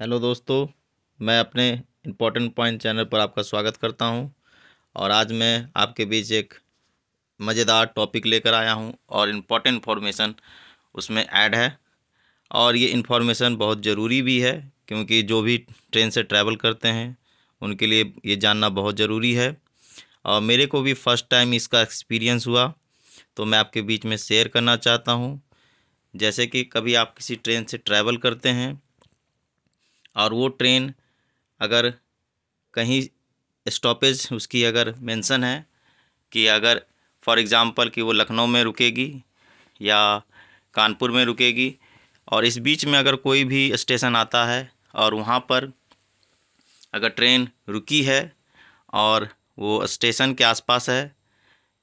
Hello दोस्तों, मैं अपने इम्पोर्टेंट पॉइंट चैनल पर आपका स्वागत करता हूँ और आज मैं आपके बीच एक मज़ेदार टॉपिक लेकर आया हूँ और इम्पोर्टेंट इन्फॉर्मेशन उसमें ऐड है और ये इन्फॉर्मेशन बहुत ज़रूरी भी है क्योंकि जो भी ट्रेन से ट्रैवल करते हैं, उनके लिए ये जानना बहुत ज़रूरी है और मेरे को भी फ़र्स्ट टाइम इसका एक्सपीरियंस हुआ तो मैं आपके बीच में शेयर करना चाहता हूँ। जैसे कि कभी आप किसी ट्रेन से ट्रैवल करते हैं और वो ट्रेन अगर कहीं स्टॉपेज उसकी अगर मेंशन है कि अगर फॉर एग्ज़ाम्पल कि वो लखनऊ में रुकेगी या कानपुर में रुकेगी और इस बीच में अगर कोई भी स्टेशन आता है और वहाँ पर अगर ट्रेन रुकी है और वो स्टेशन के आसपास है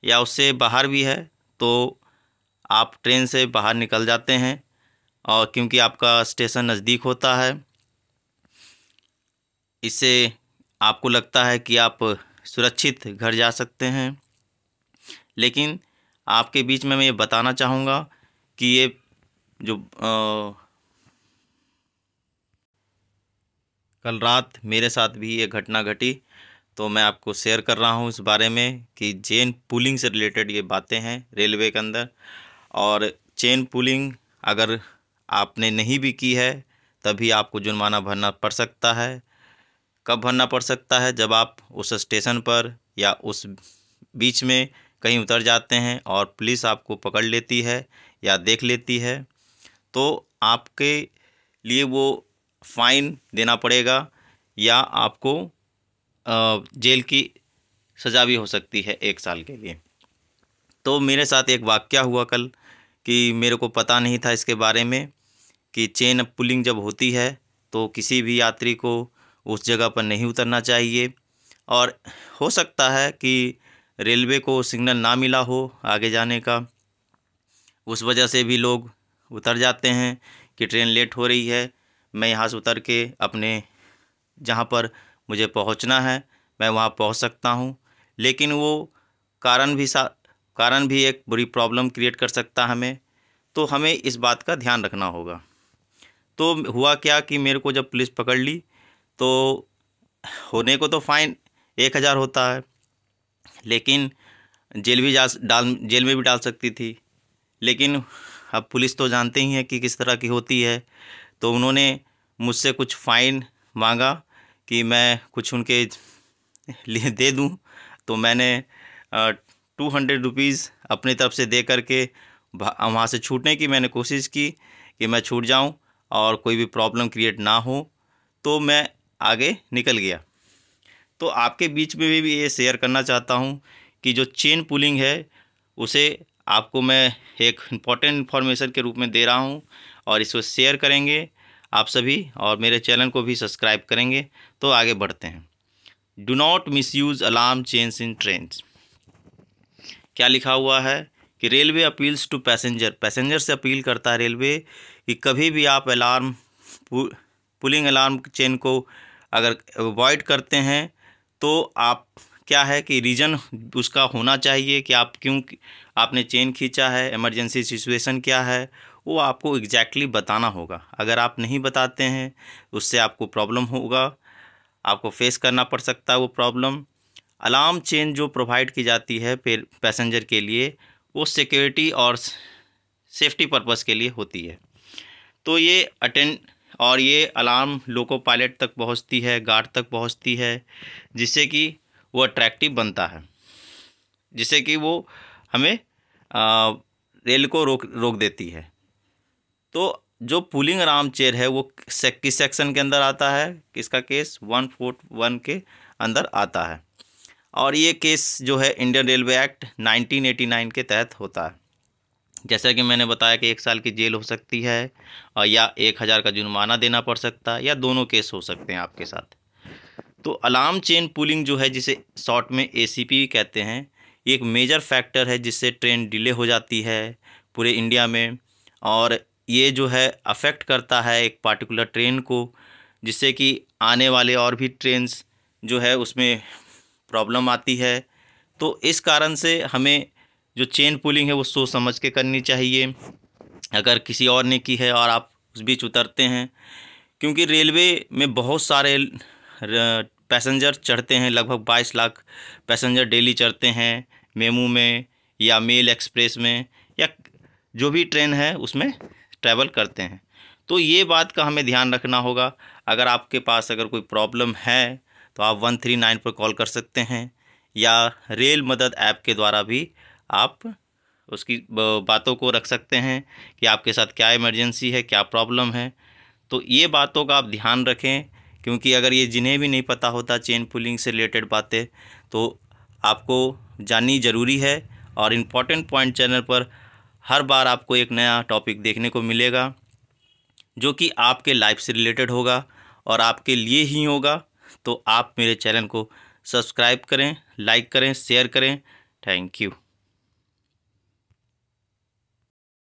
या उससे बाहर भी है तो आप ट्रेन से बाहर निकल जाते हैं और क्योंकि आपका स्टेशन नज़दीक होता है इससे आपको लगता है कि आप सुरक्षित घर जा सकते हैं। लेकिन आपके बीच में मैं ये बताना चाहूँगा कि ये जो आ, कल रात मेरे साथ भी ये घटना घटी तो मैं आपको शेयर कर रहा हूँ इस बारे में कि चेन पुलिंग से रिलेटेड ये बातें हैं रेलवे के अंदर। और चेन पुलिंग अगर आपने नहीं भी की है तभी आपको जुर्माना भरना पड़ सकता है। कब भरना पड़ सकता है? जब आप उस स्टेशन पर या उस बीच में कहीं उतर जाते हैं और पुलिस आपको पकड़ लेती है या देख लेती है तो आपके लिए वो फ़ाइन देना पड़ेगा या आपको जेल की सज़ा भी हो सकती है एक साल के लिए। तो मेरे साथ एक वाक्य हुआ कल कि मेरे को पता नहीं था इसके बारे में कि चेन पुलिंग जब होती है तो किसी भी यात्री को उस जगह पर नहीं उतरना चाहिए। और हो सकता है कि रेलवे को सिग्नल ना मिला हो आगे जाने का। उस वजह से भी लोग उतर जाते हैं कि ट्रेन लेट हो रही है। मैं यहाँ से उतर के अपने जहाँ पर मुझे पहुँचना है, मैं वहाँ पहुँच सकता हूँ। लेकिन वो कारण भी सा, कारण भी एक बुरी प्रॉब्लम क्रिएट कर सकता हमें। तो हमें इस बात का ध्यान रखना होगा। तो हुआ क्या कि मेरे को जब पुलिस पकड़ ली तो होने को तो फ़ाइन एक हज़ार होता है। लेकिन जेल भी जा, डाल, जेल में भी डाल सकती थी। लेकिन अब पुलिस तो जानते ही है कि किस तरह की होती है। तो उन्होंने मुझसे कुछ फ़ाइन मांगा कि मैं कुछ उनके लिए दे दूँ। तो मैंने टू हंड्रेड रुपीज़ अपनी तरफ़ से दे करके वहाँ से छूटने की मैंने कोशिश की कि मैं छूट जाऊँ और कोई भी प्रॉब्लम क्रिएट ना हो। तो मैं आगे निकल गया। तो आपके बीच में भी ये शेयर करना चाहता हूँ कि जो चेन पुलिंग है, उसे आपको मैं एक इंपॉर्टेंट इन्फॉर्मेशन के रूप में दे रहा हूँ और इसको शेयर करेंगे आप सभी और मेरे चैनल को भी सब्सक्राइब करेंगे। तो आगे बढ़ते हैं। Do not misuse alarm chain क्या लिखा हुआ है कि railway appeals to passenger passenger से अपील करता है रेलवे कि कभी भी आप अलार्म पुलिंग अलार्म चेन को अगर अवॉइड करते हैं तो आप, क्या है कि रीज़न उसका होना चाहिए कि आप क्यों, आपने चेन खींचा है इमरजेंसी सिचुएशन क्या है, वो आपको एग्जैक्टली exactly बताना होगा। अगर आप नहीं बताते हैं, उससे आपको प्रॉब्लम होगा, आपको फेस करना पड़ सकता है वो प्रॉब्लम अलार्म चेन जो प्रोवाइड की जाती है फिर पैसेंजर के लिए, वो सिक्योरिटी और सेफ्टी पर्पज़ के लिए होती है। तो ये अटेंड और ये अलार्म लोको पायलट तक पहुँचती है गार्ड तक पहुँचती है जिससे कि वो अट्रैक्टिव बनता है। जिससे कि वो हमें आ, रेल को रोक रोक देती है। तो जो पुलिंग आराम चेयर है वो किस सेक्शन के अंदर आता है? किसका केस वन फोर्ट वन के अंदर आता है। और ये केस जो है इंडियन रेलवे एक्ट 1989 के तहत होता है। जैसा कि मैंने बताया कि एक साल की जेल हो सकती है या एक हज़ार का जुर्माना देना पड़ सकता है, या दोनों केस हो सकते हैं आपके साथ। तो अलार्म चेन पुलिंग जो है, जिसे शॉर्ट में एसीपी कहते हैं, ये एक मेजर फैक्टर है जिससे ट्रेन डिले हो जाती है पूरे इंडिया में, और ये जो है, अफेक्ट करता है एक पार्टिकुलर ट्रेन को, जिससे कि आने वाले और भी ट्रेन्स जो है, उसमें प्रॉब्लम आती है। तो इस कारण से हमें जो चेन पुलिंग है, वो सोच समझ के करनी चाहिए। अगर किसी और ने की है और आप उस बीच उतरते हैं, क्योंकि रेलवे में बहुत सारे पैसेंजर चढ़ते हैं, लगभग बाईस लाख पैसेंजर डेली चढ़ते हैं, मेमू में या मेल एक्सप्रेस में, या जो भी ट्रेन है, उसमें ट्रैवल करते हैं। तो ये बात का हमें ध्यान रखना होगा। अगर आपके पास अगर कोई प्रॉब्लम है तो आप वन थ्री नाइन पर कॉल कर सकते हैं, या रेल मदद ऐप के द्वारा भी आप उसकी बातों को रख सकते हैं कि आपके साथ क्या इमरजेंसी है, क्या प्रॉब्लम है। तो ये बातों का आप ध्यान रखें, क्योंकि अगर ये जिन्हें भी नहीं पता होता चेन पुलिंग से रिलेटेड बातें तो आपको जाननी ज़रूरी है और इंपॉर्टेंट पॉइंट चैनल पर हर बार आपको एक नया टॉपिक देखने को मिलेगा, जो कि आपके लाइफ से रिलेटेड होगा और आपके लिए ही होगा। तो आप मेरे चैनल को सब्सक्राइब करें लाइक करें शेयर करें। Thank you